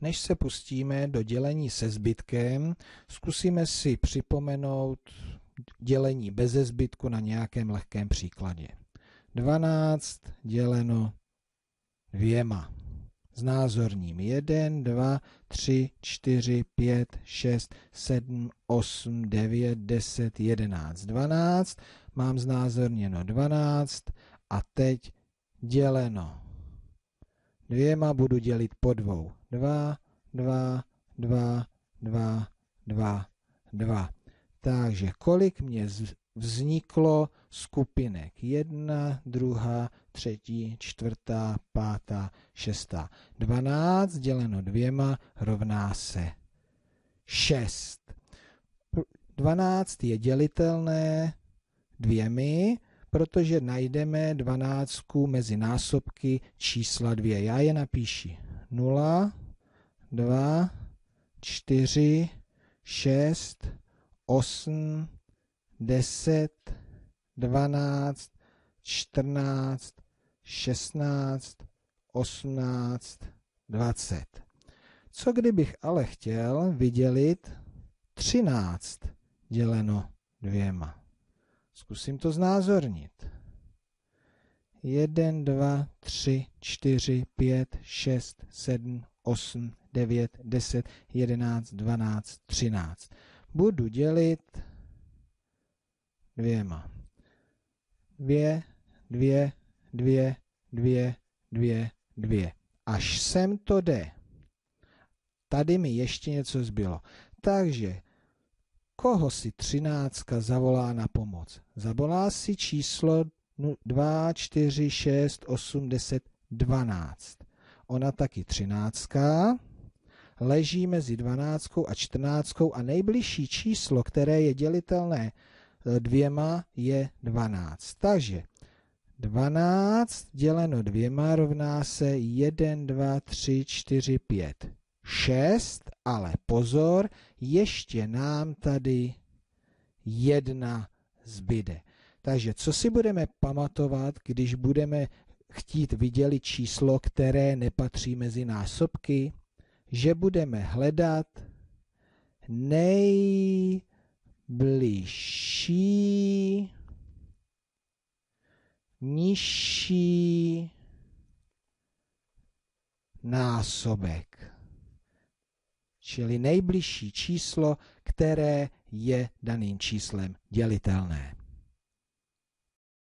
Než se pustíme do dělení se zbytkem, zkusíme si připomenout dělení bez zbytku na nějakém lehkém příkladě. 12 děleno dvěma. Znázorním 1, 2, 3, 4, 5, 6, 7, 8, 9, 10, 11, 12. Mám znázorněno 12 a teď děleno dvěma budu dělit po dvou. 2, 2, 2, 2, 2, 2. Takže kolik mě vzniklo skupinek? Jedna, druhá, třetí, čtvrtá, pátá, šestá. 12 děleno dvěma rovná se 6. 12 je dělitelné dvěmi, protože najdeme 12 mezi násobky čísla 2. Já je napíši 0, 2, 4, 6, 8, 10, 12, 14, 16, 18, 20. Co kdybych ale chtěl vydělit 13 děleno dvěma? Zkusím to znázornit. 1, 2, 3, 4, 5, 6, 7, 8, 9, 10, 11, 12, 13. Budu dělit dvěma. Dvě, dvě, dvě, dvě, dvě, dvě. Až sem to jde. Tady mi ještě něco zbylo. Takže koho si třináctka zavolá na pomoc? Zavolá si číslo 2, 4, 6, 8, 10, 12. Ona taky třináctka leží mezi 12 a 14 a nejbližší číslo, které je dělitelné e, dvěma, je 12. Takže 12 děleno dvěma rovná se 1, 2, 3, 4, 5, 6, ale pozor, ještě nám tady jedna zbyde. Takže co si budeme pamatovat, když budeme chtít vydělit číslo, které nepatří mezi násobky? Že budeme hledat nejbližší nižší násobek, čili nejbližší číslo, které je daným číslem dělitelné.